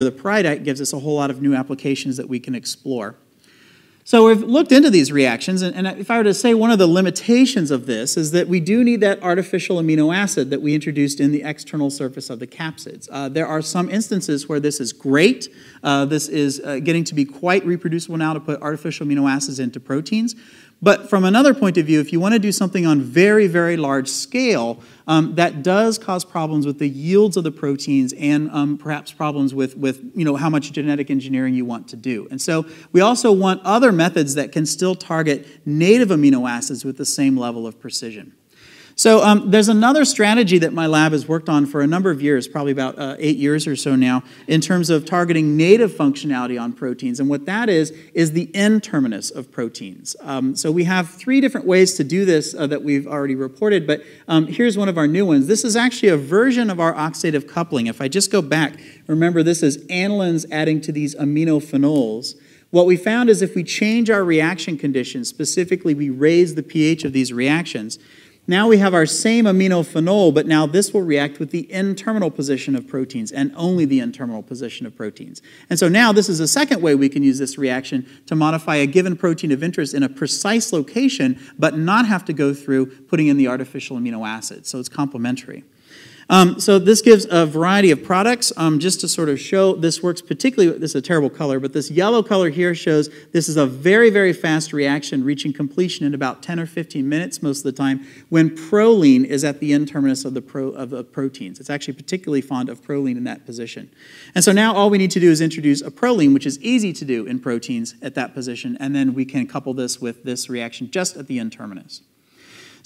the periodate gives us a whole lot of new applications that we can explore. So we've looked into these reactions, and, and, if I were to say one of the limitations of this is that we do need that artificial amino acid that we introduced in the external surface of the capsids. Uh, there are some instances where this is great. Uh, this is uh, getting to be quite reproducible now to put artificial amino acids into proteins. But from another point of view, if you want to do something on very, very large scale, um, that does cause problems with the yields of the proteins and um, perhaps problems with, with you know, how much genetic engineering you want to do. And so we also want other methods that can still target native amino acids with the same level of precision. So um, there's another strategy that my lab has worked on for a number of years, probably about uh, eight years or so now, in terms of targeting native functionality on proteins. And what that is, is the N-terminus of proteins. Um, so we have three different ways to do this uh, that we've already reported, but um, here's one of our new ones. This is actually a version of our oxidative coupling. If I just go back, remember this is anilines adding to these aminophenols. What we found is if we change our reaction conditions, specifically we raise the pH of these reactions, now we have our same aminophenol, but now this will react with the N-terminal position of proteins and only the N-terminal position of proteins. And so now this is a second way we can use this reaction to modify a given protein of interest in a precise location, but not have to go through putting in the artificial amino acid. So it's complementary. Um, so this gives a variety of products. Um, just to sort of show, this works particularly, this is a terrible color, but this yellow color here shows this is a very, very fast reaction reaching completion in about 10 or 15 minutes most of the time when proline is at the N-terminus of the, pro, of the proteins. It's actually particularly fond of proline in that position. And so now all we need to do is introduce a proline, which is easy to do in proteins at that position, and then we can couple this with this reaction just at the N-terminus.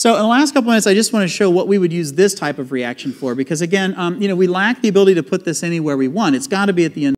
So in the last couple minutes, I just want to show what we would use this type of reaction for, because again, um, you know, we lack the ability to put this anywhere we want. It's got to be at the end.